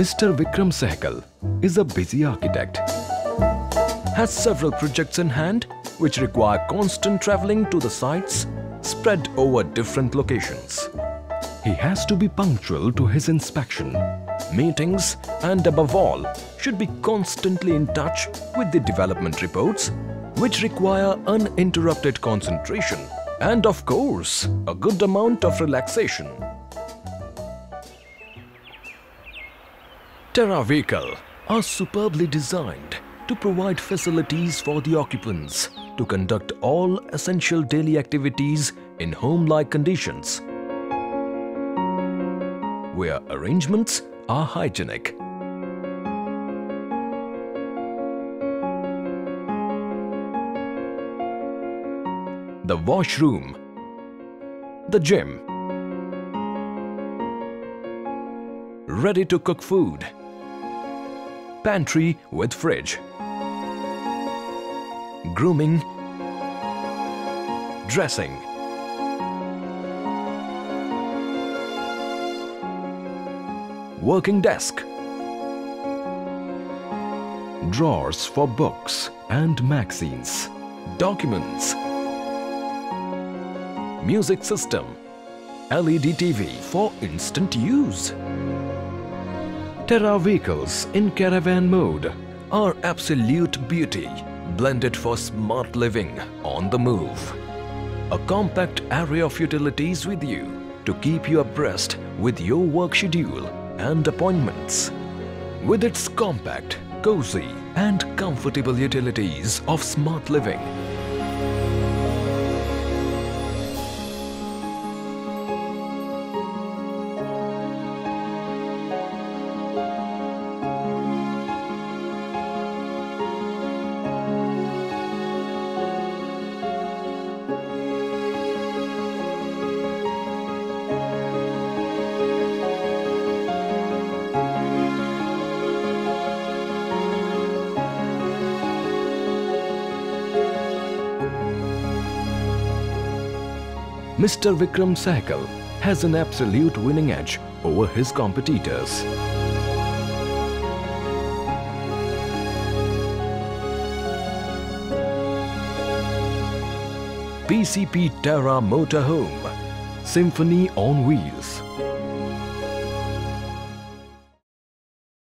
Mr. Vikram Sehgal is a busy architect. Has several projects in hand which require constant traveling to the sites spread over different locations. He has to be punctual to his inspection, meetings and above all should be constantly in touch with the development reports which require uninterrupted concentration and of course a good amount of relaxation. Terra Vehicle are superbly designed to provide facilities for the occupants to conduct all essential daily activities in home-like conditions where arrangements are hygienic. The washroom, the gym, ready to cook food, pantry with fridge, grooming, dressing, working desk, drawers for books and magazines, documents, music system, LED TV for instant use. Terra vehicles in caravan mode are absolute beauty blended for smart living on the move. A compact array of utilities with you to keep you abreast with your work schedule and appointments. With its compact, cozy and comfortable utilities of smart living, Mr. Vikram Sehgal has an absolute winning edge over his competitors. PCP Terra Motorhome Symphony on Wheels